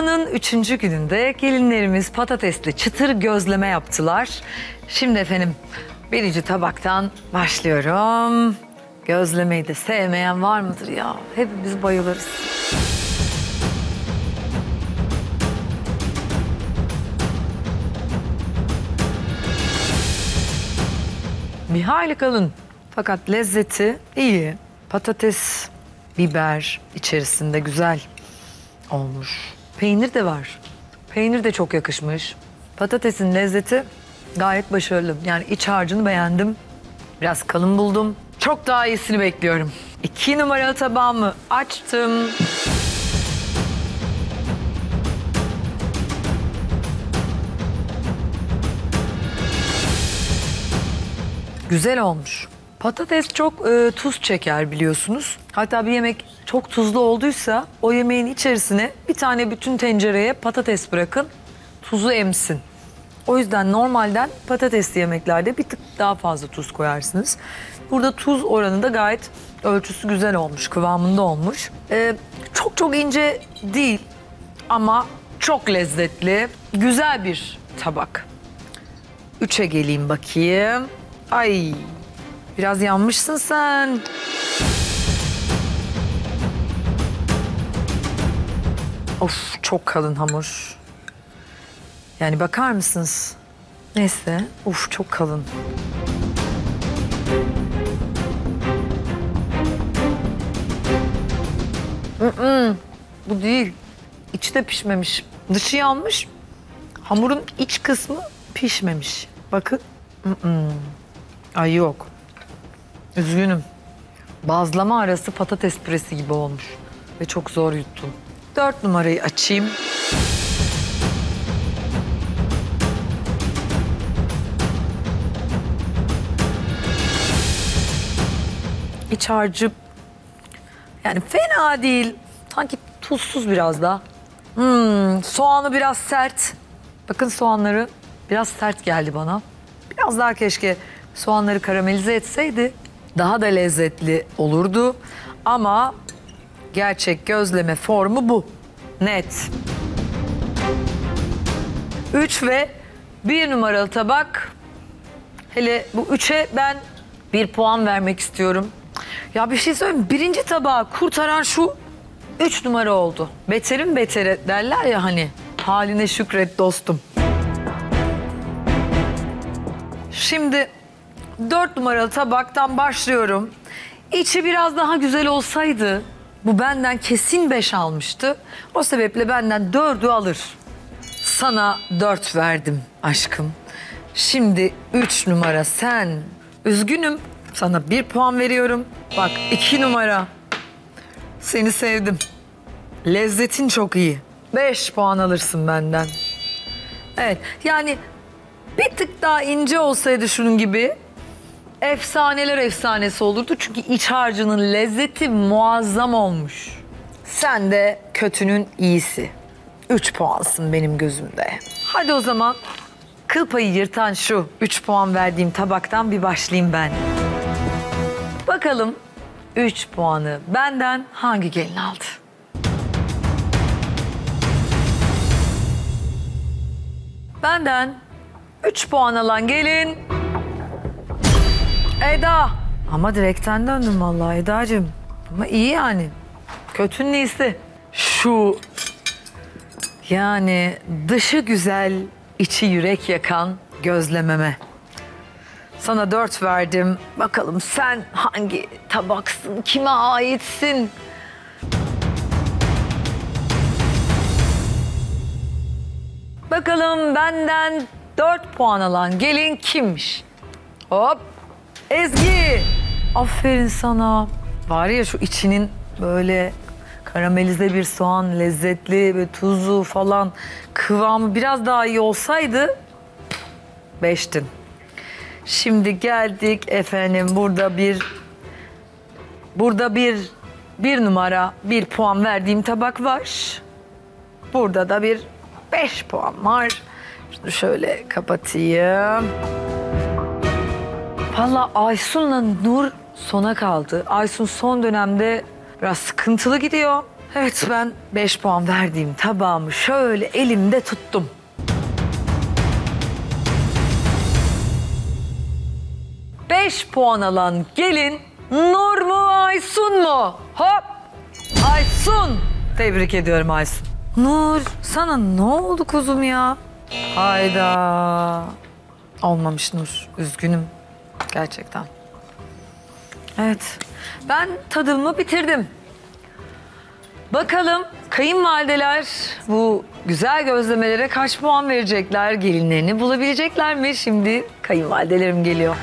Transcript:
Haftanın üçüncü gününde gelinlerimiz patatesli çıtır gözleme yaptılar. Şimdi efendim birinci tabaktan başlıyorum. Gözlemeyi de sevmeyen var mıdır ya? Hepimiz bayılırız. Bir hayli kalın. Fakat lezzeti iyi. Patates, biber içerisinde güzel olmuş. Peynir de var. Peynir de çok yakışmış. Patatesin lezzeti gayet başarılı. Yani iç harcını beğendim. Biraz kalın buldum. Çok daha iyisini bekliyorum. İki numaralı tabağımı açtım. Güzel olmuş. Patates çok e, tuz çeker biliyorsunuz. Hatta bir yemek çok tuzlu olduysa o yemeğin içerisine bir tane bütün tencereye patates bırakın. Tuzu emsin. O yüzden normalden patatesli yemeklerde bir tık daha fazla tuz koyarsınız. Burada tuz oranı da gayet ölçüsü güzel olmuş, kıvamında olmuş. E, çok çok ince değil ama çok lezzetli, güzel bir tabak. Üçe geleyim bakayım. Ay biraz yanmışsın sen. Of çok kalın hamur. Yani bakar mısınız? Neyse. Uf çok kalın. Mm-mm, bu değil. İçi de pişmemiş. Dışı yanmış. Hamurun iç kısmı pişmemiş. Bakın. Mm-mm. Ay yok. Üzgünüm. Bazlama arası patates püresi gibi olmuş. Ve çok zor yuttum. Dört numarayı açayım. İç harcı yani fena değil. Sanki tuzsuz biraz da. Hmm, soğanı biraz sert. Bakın soğanları biraz sert geldi bana. Biraz daha keşke soğanları karamelize etseydi daha da lezzetli olurdu. Ama gerçek gözleme formu bu. Net. 3 ve 1 numaralı tabak. Hele bu 3'e ben bir puan vermek istiyorum. Ya bir şey söyleyeyim? Birinci tabağı kurtaran şu 3 numara oldu. Beterin beteri derler ya hani. Haline şükret dostum. Şimdi 4 numaralı tabaktan başlıyorum. İçi biraz daha güzel olsaydı bu benden kesin 5 almıştı. O sebeple benden 4'ü alır. Sana 4 verdim aşkım. Şimdi 3 numara sen. Üzgünüm. Sana 1 puan veriyorum. Bak 2 numara. Seni sevdim. Lezzetin çok iyi. 5 puan alırsın benden. Evet yani bir tık daha ince olsaydı şunun gibi efsaneler efsanesi olurdu. Çünkü iç harcının lezzeti muazzam olmuş. Sen de kötünün iyisi. 3 puansın benim gözümde. Hadi o zaman kıl payı yırtan şu 3 puan verdiğim tabaktan bir başlayayım ben. Bakalım 3 puanı benden hangi gelin aldı? Benden 3 puan alan gelin Eda. Ama direkten döndüm vallahi Eda'cığım. Ama iyi yani. Kötünün iyisi. Şu yani dışı güzel, içi yürek yakan gözlememe. Sana dört verdim. Bakalım sen hangi tabaksın, kime aitsin? Bakalım benden dört puan alan gelin kimmiş? Hop. Ezgi. Aferin sana. Var ya şu içinin böyle karamelize bir soğan lezzetli ve tuzu falan kıvamı biraz daha iyi olsaydı beştin. Şimdi geldik efendim burada bir burada bir bir numara bir puan verdiğim tabak var. Burada da bir beş puan var. Şunu şöyle kapatayım. Valla Aysun'la Nur sona kaldı. Aysun son dönemde biraz sıkıntılı gidiyor. Evet ben 5 puan verdiğim tabağımı şöyle elimde tuttum. Beş puan alan gelin Nur mu Aysun mu? Hop! Aysun! Tebrik ediyorum Aysun. Nur sana ne oldu kuzum ya? Hayda. Olmamış Nur. Üzgünüm. Gerçekten. Evet. Ben tadımı bitirdim. Bakalım kayınvalideler bu güzel gözlemelere kaç puan verecekler? Gelinlerini bulabilecekler mi? Şimdi kayınvalidelerim geliyor.